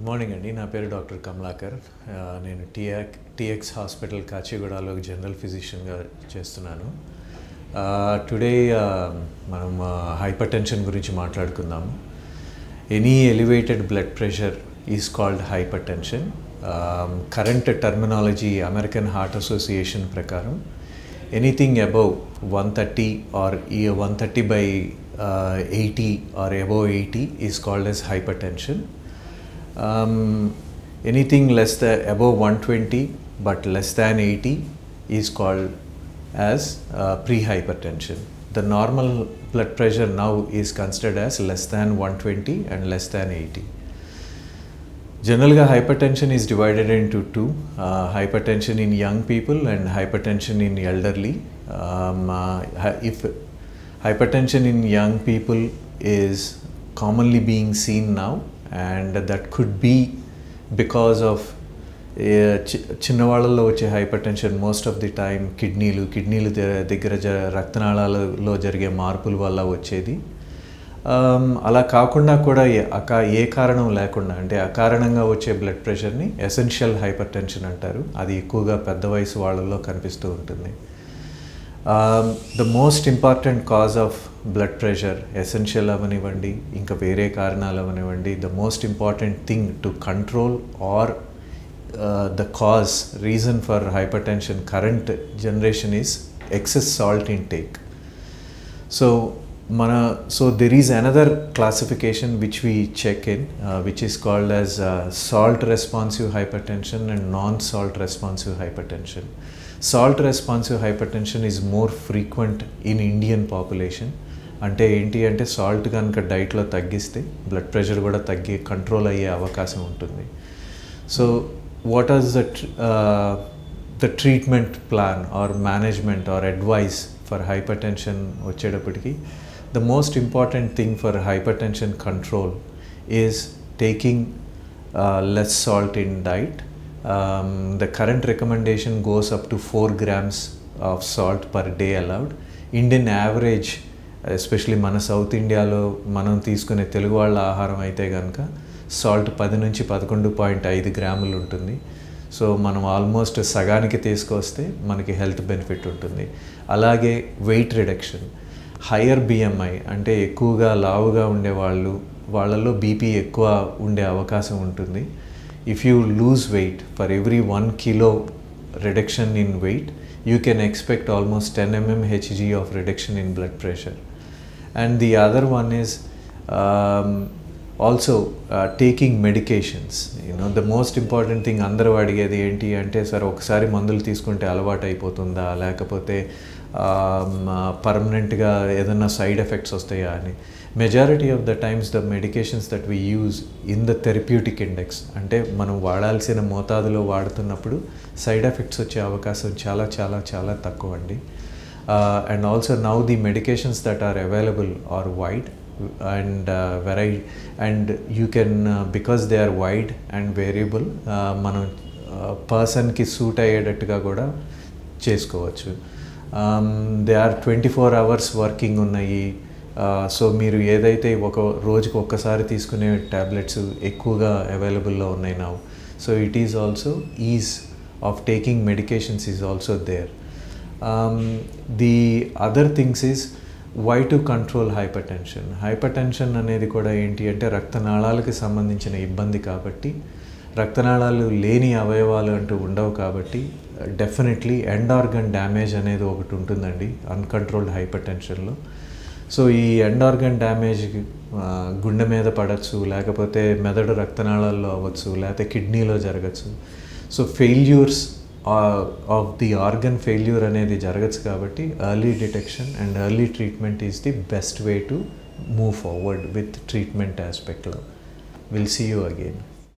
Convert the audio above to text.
Good morning అండి. నా పేరు డాక్టర్ కమలాకర్. నేను టీఎక్ టీఎక్స్ హాస్పిటల్ కాచిగూడలో జనరల్ ఫిజిషియన్గా చేస్తున్నాను. టుడే మనం హైపర్ టెన్షన్ గురించి మాట్లాడుకుందాము any elevated blood pressure is called hypertension current terminology American Heart Association ప్రకారం anything above one thirty or ఈ one thirty by eighty or above eighty is called as hypertension um, anything less than above 120 but less than 80 is called as uh, prehypertension. The normal blood pressure now is considered as less than 120 and less than 80 generally hypertension is divided into two uh, hypertension in young people and hypertension in elderly. Um, uh, if hypertension in young people is commonly being seen now and that could be because of చిన్న వాళ్ళల్లో వచ్చే hypertension most of the time కిడ్నీలు కిడ్నీలు దగ్గర జ రక్తనాళాలలో జరిగే మార్పుల వల్ల వచ్చేది. Um, అలా కాకుండా కూడా అక అకా ఏ కారణం లేకుండా అంటే అకారణంగా వచ్చే బ్లడ్ ప్రెషర్ని ఎసెన్షియల్ హైపర్ టెన్షన్ అంటారు. అది ఎక్కువగా పెద్ద వయసు వాళ్ళల్లో కనిపిస్తూ ఉంటుంది. The most important cause of blood pressure essential అవనివ్వండి ఇంకా వేరే కారణాలు అవనివ్వండి the most important thing to control or the cause reason for hypertension current generation is excess salt intake so మన so there is another classification which we check in which is called as salt responsive hypertension and non salt responsive hypertension salt responsive hypertension is more frequent in Indian population అంటే ఏంటి అంటే salt కనుక డైట్లో తగ్గిస్తే blood pressure కూడా తగ్గి control అయ్యే అవకాశం ఉంటుంది. So what as the the treatment plan or management or advice for hypertension వచ్చేటప్పటికి? The most important thing for hypertension control is taking less salt in diet the current recommendation goes up to four grams of salt per day allowed Indian average especially మన south ఇండియాలో మనం తీసుకునే తెలుగు వాళ్ళ ఆహారం అయితే కనుక salt పది నుంచి పదకొండు పాయింట్ ఐదు గ్రాములు ఉంటుంది. సో మనం ఆల్మోస్ట్ సగానికి తీసుకొస్తే మనకి హెల్త్ బెనిఫిట్ ఉంటుంది. అలాగే వెయిట్ రిడక్షన్ హయ్యర్ బిఎంఐ అంటే ఎక్కువగా లావుగా ఉండే వాళ్ళు వాళ్ళలో బీపీ ఎక్కువ ఉండే అవకాశం ఉంటుంది. if you lose weight for every 1 kilo reduction in weight you can expect almost 10 mmHg of reduction in blood pressure. And the other one is um, also taking medications you know the most important thing అందరూ అడిగేది ఏంటి అంటే sir ఒకసారి మందులు తీసుకుంటే అలవాటు అయిపోతుందా లేకపోతే పర్మనెంట్గా ఏదైనా సైడ్ ఎఫెక్ట్స్ వస్తాయా? అని. Majority of the times the medications that we use in the therapeutic index అంటే మనం వాడాల్సిన మోతాదులో వాడుతున్నప్పుడు సైడ్ ఎఫెక్ట్స్ వచ్చే అవకాశం చాలా చాలా చాలా తక్కువ అండి and also now the medications that are available are wide and vary and you can because they are wide and variable మనం పర్సన్కి సూట్ అయ్యేటట్టుగా కూడా చేసుకోవచ్చు. They are twenty four hours working ఉన్నాయి. సో మీరు ఏదైతే ఒక రోజుకు ఒక్కసారి తీసుకునే ట్యాబ్లెట్స్ ఎక్కువగా అవైలబుల్లో ఉన్నాయి నా so it is also is of taking medications is also there the other things is why to control hypertension hypertension అనేది కూడా ఏంటి అంటే రక్తనాళాలకు సంబంధించిన ఇబ్బంది కాబట్టి రక్తనాళాలు లేని అవయవాలు అంటూ ఉండవు కాబట్టి డెఫినెట్లీ ఎండ్ ఆర్గన్ డ్యామేజ్ అనేది ఒకటి ఉంటుందండి అన్కంట్రోల్డ్ హైపర్ టెన్షన్లో సో ఈ ఎండ్ ఆర్గన్ డ్యామేజ్ గుండె మీద పడవచ్చు లేకపోతే మెదడు రక్తనాళాల్లో అవ్వచ్చు లేకపోతే కిడ్నీలో జరగచ్చు. So failures of the organ failure అనేది జరగచ్చు కాబట్టి early detection and early treatment is the best way to move forward with treatment ఆస్పెక్ట్లో will see you again